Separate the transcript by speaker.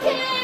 Speaker 1: King!